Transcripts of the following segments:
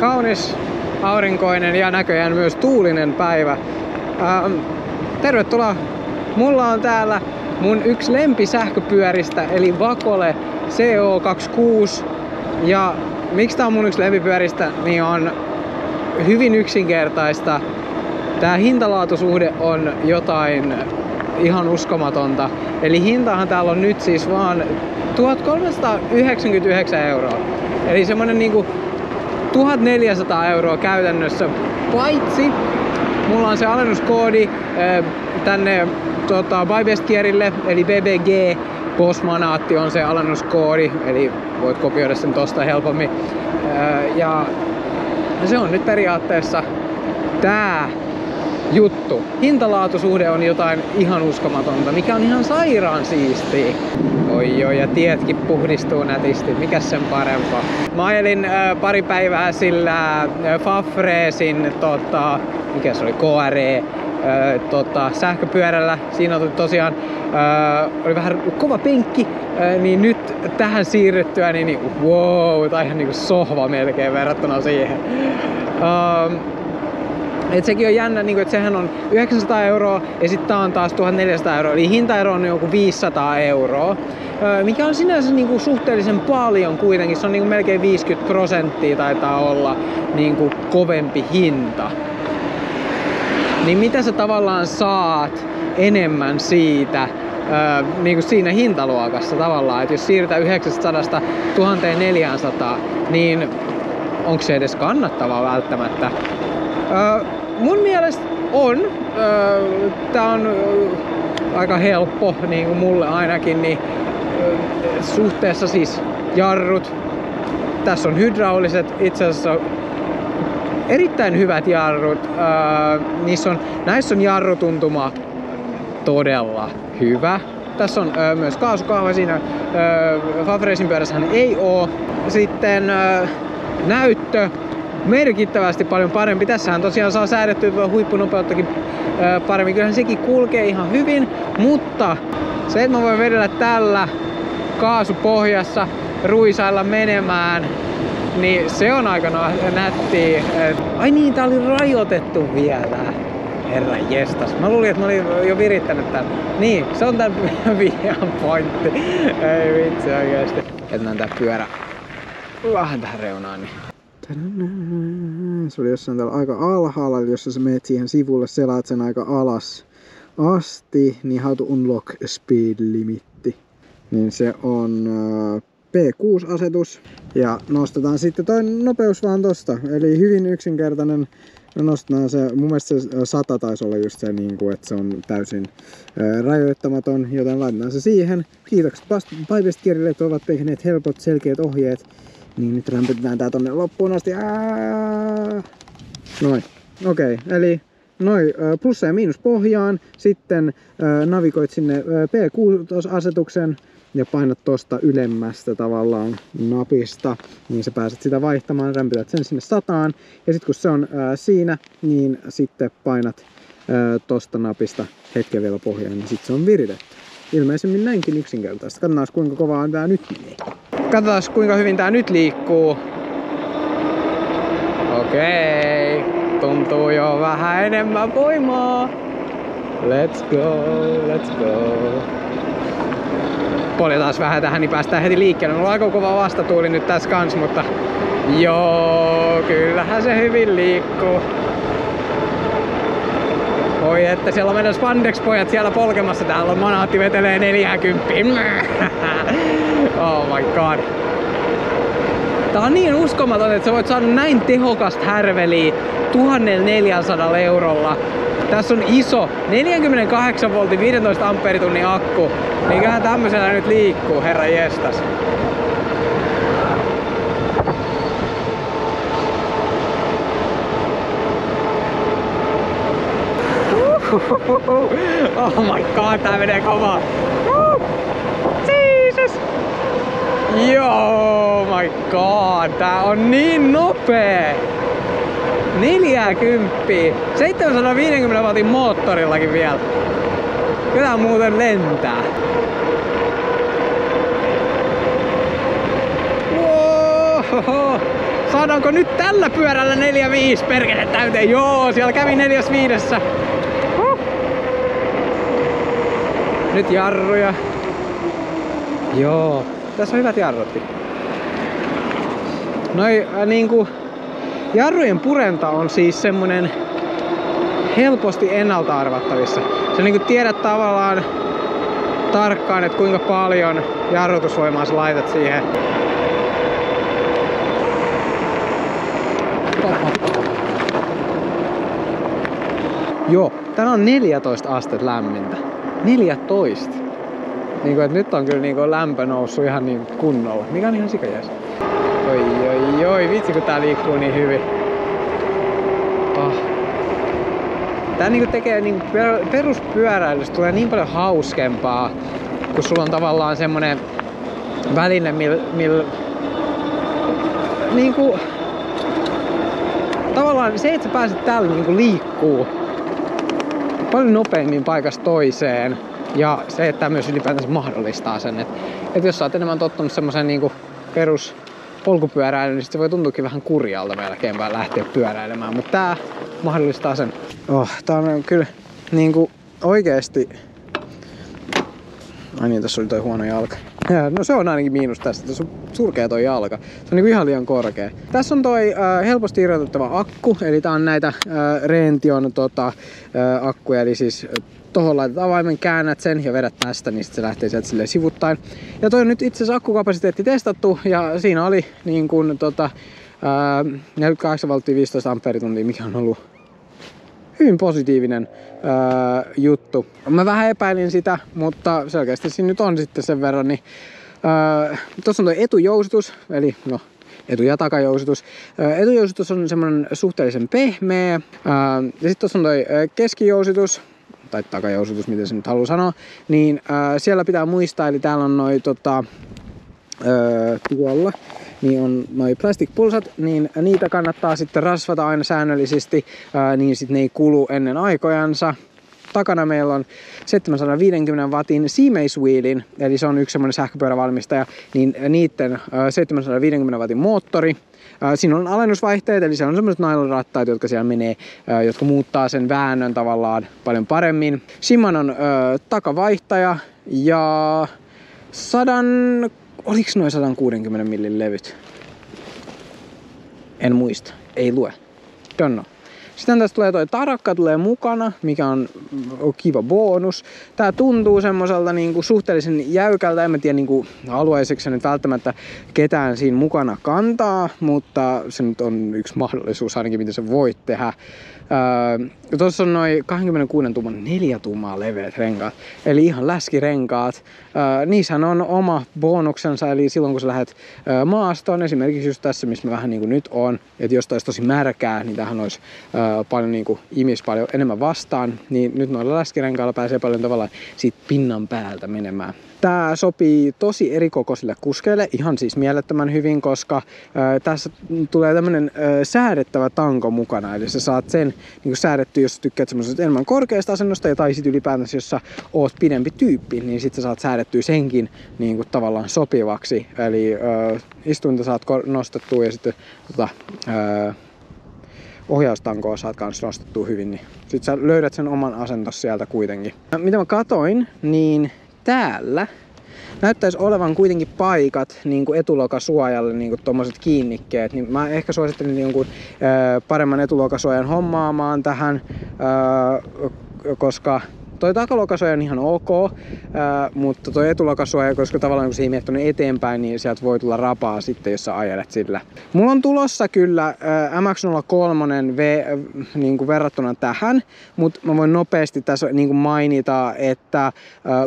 kaunis, aurinkoinen ja näköjään myös tuulinen päivä. Ähm, tervetuloa! Mulla on täällä mun yksi lempisähköpyöristä eli Vakole CO26 ja miksi tää on mun yksi lempipyöristä, niin on hyvin yksinkertaista. Tää hintalaatusuhde on jotain ihan uskomatonta. Eli hintahan täällä on nyt siis vaan 1399 euroa. Eli semmonen niinku 1400 euroa käytännössä, paitsi mulla on se alennuskoodi tänne tota, Bybestierille, eli BBG Bosmanaatti on se alennuskoodi, eli voit kopioida sen tosta helpommin. Ja se on nyt periaatteessa tää juttu. Hintalaatusuhde on jotain ihan uskomatonta, mikä on ihan sairaan siistiä. Oi joo, ja tietkin puhdistuu nätisti. Mikä sen parempaa? Mä ajelin äh, pari päivää sillä äh, Fafreesin, tota, mikä se oli, KRE, äh, tota, sähköpyörällä. Siinä oli tosiaan äh, oli vähän kova penkki, äh, niin nyt tähän siirryttyä, niin, niin wow, tai ihan niinku sohva melkein verrattuna siihen. Äh, et sekin on jännä, niin että sehän on 900 euroa ja sitten tää on taas 1400 euroa. Eli hintaero on joku 500 euroa, mikä on sinänsä niin kuin suhteellisen paljon kuitenkin. Se on niin kuin melkein 50 prosenttia taitaa olla niin kuin kovempi hinta. Niin mitä sä tavallaan saat enemmän siitä, niin kuin siinä hintaluokassa tavallaan, että jos siirrytään 900 1400, niin onko se edes kannattavaa välttämättä? Mun mielestä on. Tää on aika helppo, niin kuin mulle ainakin, niin suhteessa siis jarrut. Tässä on hydrauliset, itse asiassa erittäin hyvät jarrut. Niissä on, näissä on jarrutuntuma todella hyvä. Tässä on ö, myös kaasukahva siinä. Fafresin pyörässähän ei oo. Sitten ö, näyttö merkittävästi paljon parempi. Tässähän tosiaan saa säädettyä huippunopeuttakin paremmin. Kyllähän sekin kulkee ihan hyvin, mutta se, että mä voin vedellä tällä kaasupohjassa ruisailla menemään, niin se on aika nätti. Ai niin, tää oli rajoitettu vielä. Herra jestas. Mä luulin, että mä olin jo virittänyt tän. Niin, se on tän vian pointti. Ei vitsi oikeesti. Että tää pyörä vähän tähän reunaan. Niin se oli jossain täällä aika alhaalla, eli jos sä menet siihen sivulle, selaat sen aika alas asti, niin how to unlock speed limitti. Niin se on äh, P6-asetus ja nostetaan sitten toi nopeus vaan tosta. Eli hyvin yksinkertainen nostetaan se, mun mielestä se 100 taisi olla just se, niin kuin, että se on täysin ää, rajoittamaton, joten laitetaan se siihen. Kiitokset että ovat tehneet helpot, selkeät ohjeet niin nyt rämpytetään tää tonne loppuun asti. Noin. Okei, okay. eli noin plussa ja miinus pohjaan. Sitten navigoit sinne P6-asetuksen ja painat tosta ylemmästä tavallaan napista, niin sä pääset sitä vaihtamaan, rämpytät sen sinne sataan. Ja sitten kun se on siinä, niin sitten painat tosta napista hetken vielä pohjaan, niin sitten se on viritetty. Ilmeisemmin näinkin yksinkertaista. Katsotaan kuinka kovaa tää nyt menee. Katsotaan kuinka hyvin tää nyt liikkuu. Okei. Tuntuu jo vähän enemmän voimaa. Let's go, let's go. Poljetaan vähän tähän, niin päästään heti liikkeelle. Mulla on aika kova vastatuuli nyt tässä kans, mutta joo, kyllähän se hyvin liikkuu. Oi, että siellä on meidän spandex-pojat siellä polkemassa. Täällä on manaatti vetelee 40. oh my god. Tää on niin uskomaton, että sä voit saada näin tehokasta härveliä 1400 eurolla. Tässä on iso 48 voltin 15 amperitunnin akku. Mikähän tämmöisellä nyt liikkuu, herra jestas. oh my god, tää menee kovaa. Jesus! Yo, my god, tää on niin nopee! 40. 750 wattin moottorillakin vielä. Kyllä muuten lentää. Saadaanko nyt tällä pyörällä 4-5 perkele täyteen? Joo, siellä kävi 4-5. Huh. Nyt jarruja. Joo, tässä on hyvät jarrutkin. Noi äh, niinku, jarrujen purenta on siis semmonen helposti ennalta arvattavissa. Sä niinku tiedät tavallaan tarkkaan, että kuinka paljon jarrutusvoimaa sä laitat siihen. Joo, täällä on 14 astetta lämmintä. 14. Niin kuin, että nyt on kyllä niin kuin lämpö noussut ihan niin kunnolla. Mikä on ihan sikajäs. Oi, oi, oi, vitsi kun tää liikkuu niin hyvin. Oh. Tää niinku tekee niinku peruspyöräilystä tulee niin paljon hauskempaa, kun sulla on tavallaan semmonen väline, millä mil, niinku, tavallaan se, että sä pääset täällä niinku liikkuu paljon nopeammin paikasta toiseen ja se, että tämä myös ylipäätänsä mahdollistaa sen, että, että jos sä oot enemmän tottunut semmoisen niinku perus polkupyöräily, niin se voi tuntuukin vähän kurjalta melkeinpä lähteä pyöräilemään, mutta tää mahdollistaa sen. Oh, tää on kyllä niinku oikeesti... Ai niin, tässä oli toi huono jalka. No se on ainakin miinus tästä, tässä on surkea toi jalka. Se on niinku ihan liian korkea. Tässä on toi äh, helposti irrotettava akku, eli tää on näitä äh, Rention tota, äh, akkuja, eli siis tohon laitat avaimen, käännät sen ja vedät tästä, niin se lähtee sieltä silleen sivuttain. Ja toi on nyt itse asiassa akkukapasiteetti testattu ja siinä oli niin kuin tota, ää, 48 volttia 15 amperituntia, mikä on ollut hyvin positiivinen ää, juttu. Mä vähän epäilin sitä, mutta selkeästi siinä nyt on sitten sen verran, niin Tuossa on tuo etujousitus, eli no, etu- ja takajousitus. Etujousitus on semmoinen suhteellisen pehmeä. Ja sitten tuossa on tuo keskijousitus, tai takajousutus, miten se nyt haluaa sanoa, niin siellä pitää muistaa, eli täällä on noin tota, öö, tuolla, niin on noi plastic pulsat, niin niitä kannattaa sitten rasvata aina säännöllisesti, öö, niin sitten ne ei kulu ennen aikojansa. Takana meillä on 750 wattin Siemens Wheelin, eli se on yksi semmoinen sähköpyörävalmistaja, niin niiden öö, 750 wattin moottori, öö, Siinä on alennusvaihteet, eli se on semmoiset nailonrattaat, jotka siellä menee, öö, jotka muuttaa sen väännön tavallaan paljon paremmin. Simanon öö, takavaihtaja ja 100 oliks noin 160 millin levyt? En muista. Ei lue. Don't know. Sitten tästä tulee toi tarakka tulee mukana, mikä on, kiva bonus. Tää tuntuu semmoiselta niinku suhteellisen jäykältä, en mä tiedä niinku haluaiseksi se nyt välttämättä ketään siinä mukana kantaa, mutta se nyt on yksi mahdollisuus ainakin, miten se voit tehdä. Öö, Tuossa on noin 26 tumman neljä tummaa leveät renkaat, eli ihan läskirenkaat. Öö, niissähän on oma bonuksensa, eli silloin kun sä lähdet öö, maastoon, esimerkiksi just tässä, missä mä vähän niin kuin nyt on, että jos olisi tosi märkää, niin tähän olisi öö, paljon niin kuin imis paljon enemmän vastaan, niin nyt noilla läskirenkailla pääsee paljon tavallaan siitä pinnan päältä menemään. Tää sopii tosi erikokoisille kuskeille ihan siis mielettömän hyvin, koska ää, tässä tulee tämmönen ää, säädettävä tanko mukana. Eli sä saat sen niin säädetty, jos tykkäät semmoisesta enemmän korkeasta asennosta ja tai sit ylipäätänsä, jos sä oot pidempi tyyppi, niin sit sä saat säädettyä senkin niin kuin tavallaan sopivaksi. Eli ää, istuinta saat nostettua ja sitten tota, ää, ohjaustankoa saat kanssa nostettua hyvin, niin sit sä löydät sen oman asentos sieltä kuitenkin. Mitä mä katoin, niin täällä. Näyttäisi olevan kuitenkin paikat niin kuin etulokasuojalle, niin kuin tommoset kiinnikkeet, niin mä ehkä suosittelen jonkun ö, paremman etulokasuojan hommaamaan tähän, koska Toi takalokasuoja on ihan ok, ää, mutta toi etulokasuoja, koska tavallaan kun se ei tuonne eteenpäin, niin sieltä voi tulla rapaa sitten, jos sä ajelet sillä. Mulla on tulossa kyllä ää, MX-03 v, niin kuin verrattuna tähän, mutta mä voin nopeasti tässä niin kuin mainita, että ää,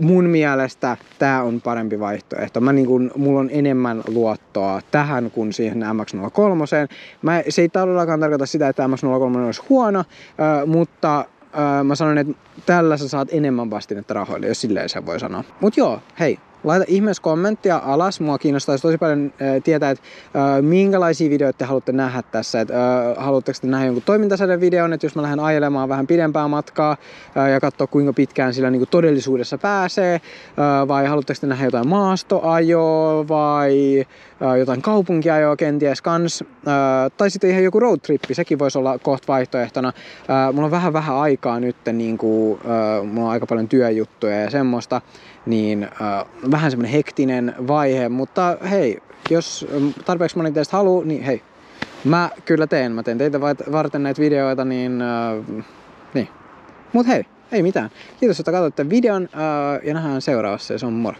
mun mielestä tämä on parempi vaihtoehto. Mä niin kuin, mulla on enemmän luottoa tähän kuin siihen MX-03. Mä, se ei todellakaan tarkoita sitä, että MX-03 olisi huono, ää, mutta öö, mä sanon, että tällä sä saat enemmän vastinetta rahoille, jos silleen sen voi sanoa. Mut joo, hei, laita ihmeessä kommenttia alas. Mua kiinnostaisi tosi paljon äh, tietää, että äh, minkälaisia videoita te haluatte nähdä tässä. Et, äh, haluatteko te nähdä jonkun videon, että jos mä lähden ajelemaan vähän pidempää matkaa ja katsoa kuinka pitkään sillä niin kuin todellisuudessa pääsee, vai haluatteko te nähdä jotain maastoajoa vai jotain kaupunkiajoa kenties kans, tai sitten ihan joku roadtrippi, sekin voisi olla kohta vaihtoehtona. Mulla on vähän vähän aikaa nyt, niin kuin, mulla on aika paljon työjuttuja ja semmoista, niin vähän semmonen hektinen vaihe, mutta hei, jos tarpeeksi moni teistä haluaa, niin hei, mä kyllä teen. Mä teen teitä varten näitä videoita, niin, äh, niin. Mut hei, ei mitään. Kiitos, että katsoitte videon äh, ja nähdään seuraavassa ja se on moro.